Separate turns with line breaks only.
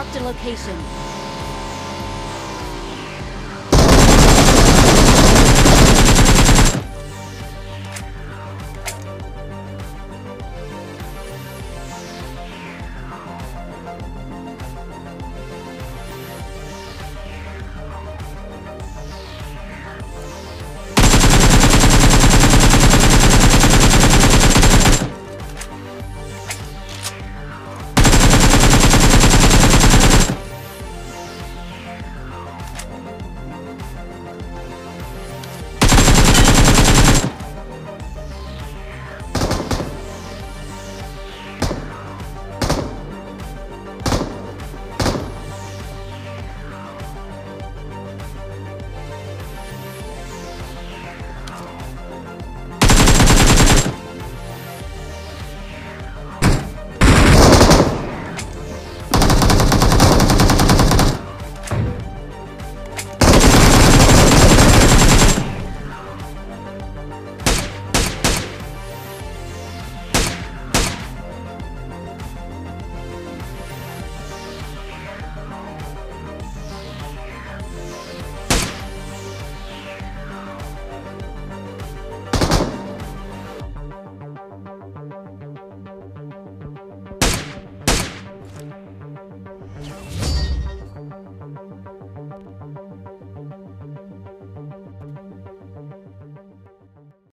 Marked a location.